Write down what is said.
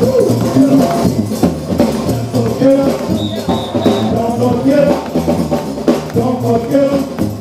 Don't forget, don't forget, don't forget.